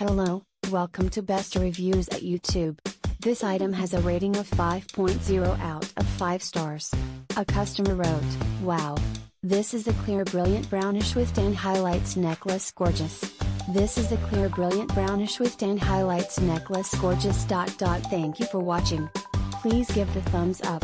Hello, welcome to Best Reviews at YouTube. This item has a rating of 5.0 out of 5 stars. A customer wrote, Wow! This is a clear brilliant brownish with tan highlights necklace gorgeous. This is a clear brilliant brownish with tan highlights necklace gorgeous. Dot dot. Thank you for watching. Please give the thumbs up.